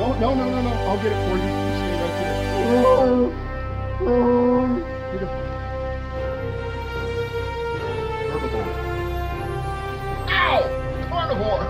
No, no, no, no, no. I'll get it for you. You stay right there. Here you go. Carnivore. Ow! Carnivore!